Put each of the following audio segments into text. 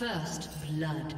First blood.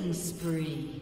Killing spree.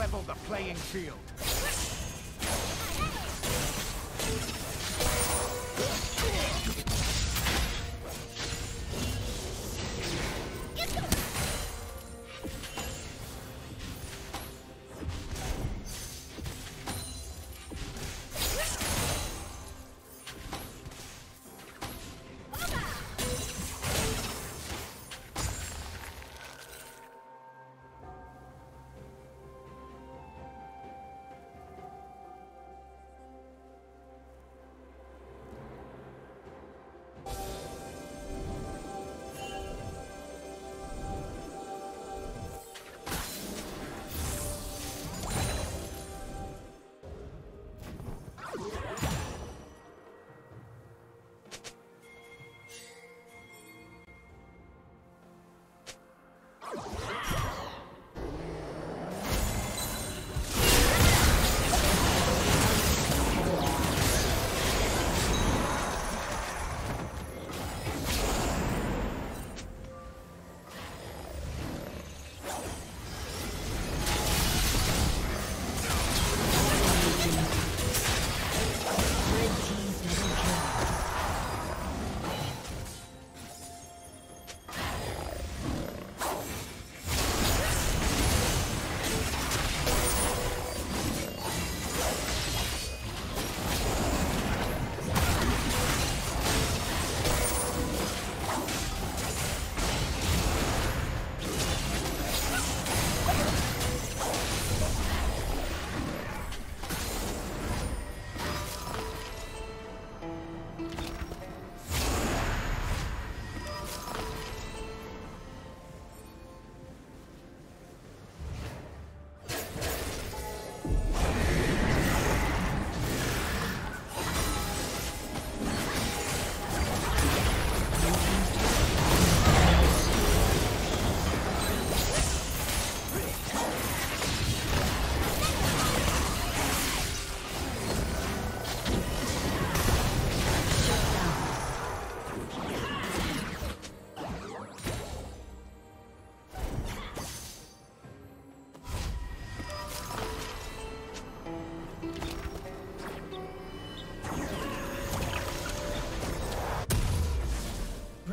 level the playing field.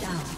Down.